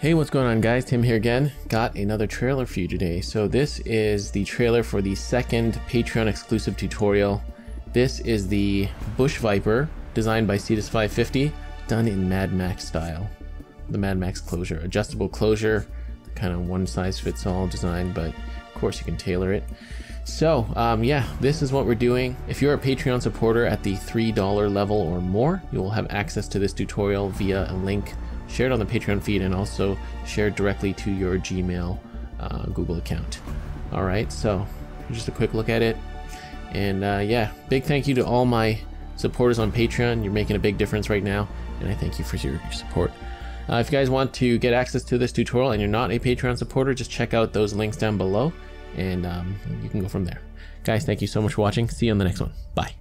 Hey, what's going on guys? Tim here again. Got another trailer for you today. So this is the trailer for the second Patreon exclusive tutorial. This is the Bush Viper, designed by Cetus 550, done in Mad Max style. The Mad Max closure, adjustable closure, kind of one size fits all design, but of course you can tailor it. So, um, yeah, this is what we're doing. If you're a Patreon supporter at the $3 level or more, you will have access to this tutorial via a link shared on the Patreon feed and also shared directly to your Gmail uh, Google account. All right, so just a quick look at it. And uh, yeah, big thank you to all my supporters on Patreon. You're making a big difference right now, and I thank you for your support. Uh, if you guys want to get access to this tutorial and you're not a Patreon supporter, just check out those links down below and um, you can go from there. Guys, thank you so much for watching. See you on the next one. Bye.